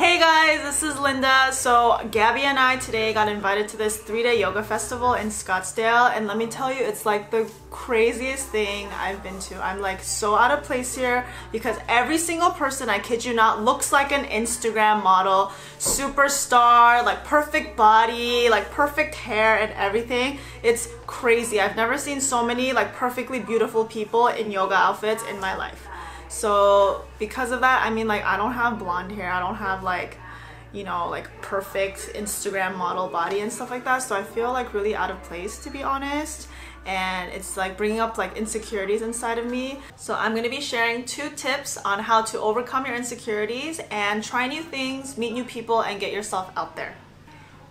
Hey guys, this is Linda. So Gabby and I today got invited to this three-day yoga festival in Scottsdale and let me tell you, it's like the craziest thing I've been to. I'm like so out of place here because every single person, I kid you not, looks like an Instagram model, superstar, like perfect body, like perfect hair and everything. It's crazy. I've never seen so many like perfectly beautiful people in yoga outfits in my life. So because of that, I mean like I don't have blonde hair. I don't have like you know like perfect Instagram model body and stuff like that. So I feel like really out of place to be honest. And it's like bringing up like insecurities inside of me. So I'm gonna be sharing two tips on how to overcome your insecurities and try new things, meet new people, and get yourself out there.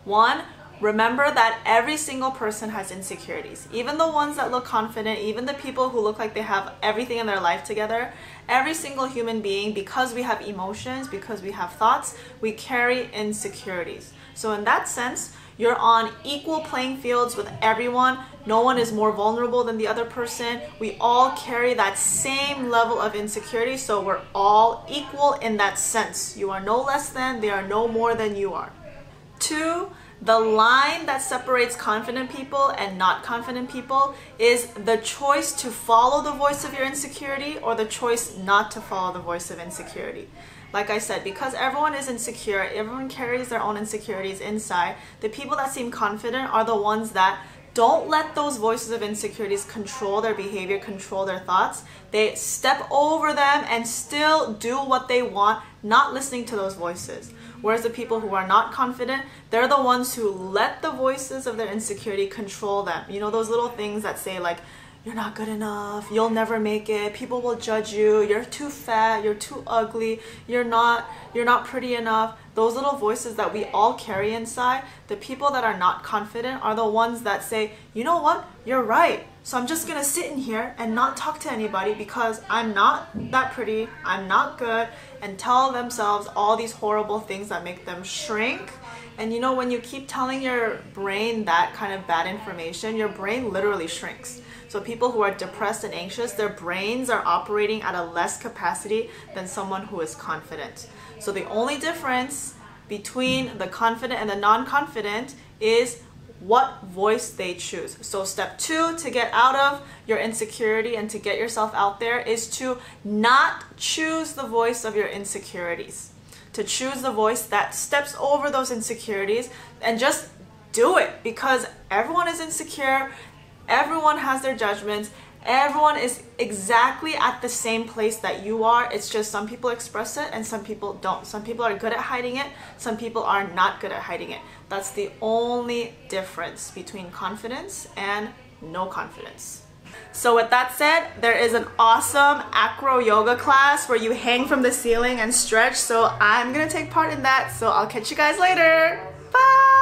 One, Remember that every single person has insecurities. Even the ones that look confident, even the people who look like they have everything in their life together, every single human being, because we have emotions, because we have thoughts, we carry insecurities. So in that sense, you're on equal playing fields with everyone. No one is more vulnerable than the other person. We all carry that same level of insecurity, so we're all equal in that sense. You are no less than, they are no more than you are. Two, the line that separates confident people and not confident people is the choice to follow the voice of your insecurity or the choice not to follow the voice of insecurity. Like I said, because everyone is insecure, everyone carries their own insecurities inside, the people that seem confident are the ones that don't let those voices of insecurities control their behavior, control their thoughts. They step over them and still do what they want, not listening to those voices. Whereas the people who are not confident, they're the ones who let the voices of their insecurity control them. You know, those little things that say, like, you're not good enough, you'll never make it, people will judge you, you're too fat, you're too ugly, you're not you're not pretty enough. Those little voices that we all carry inside, the people that are not confident are the ones that say, "You know what? You're right. So I'm just going to sit in here and not talk to anybody because I'm not that pretty, I'm not good." And tell themselves all these horrible things that make them shrink and you know, when you keep telling your brain that kind of bad information, your brain literally shrinks. So people who are depressed and anxious, their brains are operating at a less capacity than someone who is confident. So the only difference between the confident and the non-confident is what voice they choose. So step two to get out of your insecurity and to get yourself out there is to not choose the voice of your insecurities. To choose the voice that steps over those insecurities and just do it because everyone is insecure, everyone has their judgments, everyone is exactly at the same place that you are. It's just some people express it and some people don't. Some people are good at hiding it, some people are not good at hiding it. That's the only difference between confidence and no confidence. So with that said, there is an awesome acro yoga class where you hang from the ceiling and stretch. So I'm gonna take part in that. So I'll catch you guys later. Bye!